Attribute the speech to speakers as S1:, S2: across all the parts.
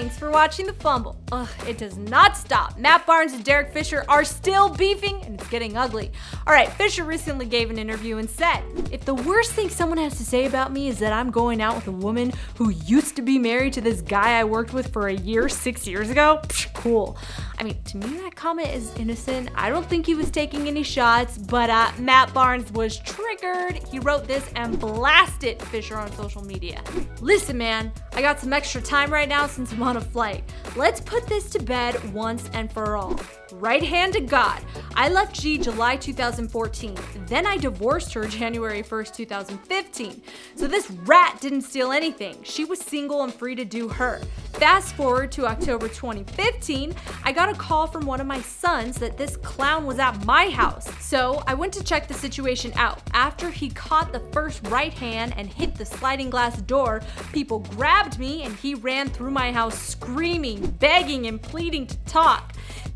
S1: Thanks for watching The Fumble. Ugh, it does not stop. Matt Barnes and Derek Fisher are still beefing, and it's getting ugly. All right, Fisher recently gave an interview and said, If the worst thing someone has to say about me is that I'm going out with a woman who used to be married to this guy I worked with for a year six years ago, psh, cool. I mean, to me, that comment is innocent. I don't think he was taking any shots, but uh, Matt Barnes was triggered. He wrote this and blasted Fisher on social media. Listen, man, I got some extra time right now since I'm on a flight. Let's put this to bed once and for all. Right hand to God. I left G July 2014. Then I divorced her January 1st, 2015. So this rat didn't steal anything. She was single and free to do her. Fast forward to October 2015, I got a call from one of my sons that this clown was at my house. So I went to check the situation out. After he caught the first right hand and hit the sliding glass door, people grabbed me and he ran through my house screaming, begging, and pleading to talk.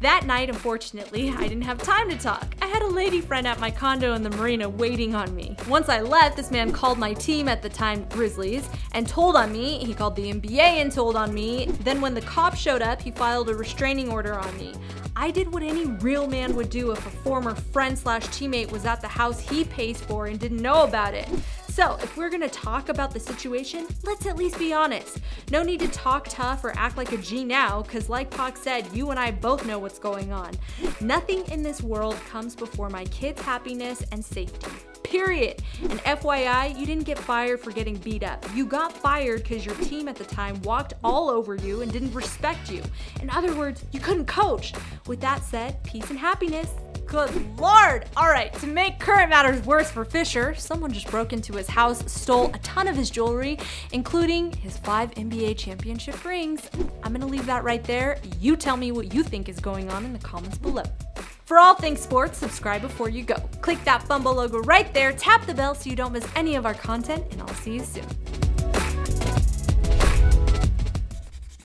S1: That night, unfortunately, I didn't have time to talk. I had a lady friend at my condo in the marina waiting on me. Once I left, this man called my team at the time, Grizzlies, and told on me. He called the NBA and told on me. Then, when the cop showed up, he filed a restraining order on me. I did what any real man would do if a former friend slash teammate was at the house he pays for and didn't know about it. So, if we're gonna talk about the situation, let's at least be honest. No need to talk tough or act like a G now, because like Pac said, you and I both know what's going on. Nothing in this world comes before my kids' happiness and safety. Period. And FYI, you didn't get fired for getting beat up. You got fired because your team at the time walked all over you and didn't respect you. In other words, you couldn't coach. With that said, peace and happiness. Good lord! Alright, to make current matters worse for Fisher, someone just broke into his house, stole a ton of his jewelry, including his five NBA championship rings. I'm gonna leave that right there. You tell me what you think is going on in the comments below. For all things sports, subscribe before you go. Click that Fumble logo right there, tap the bell so you don't miss any of our content, and I'll see you soon.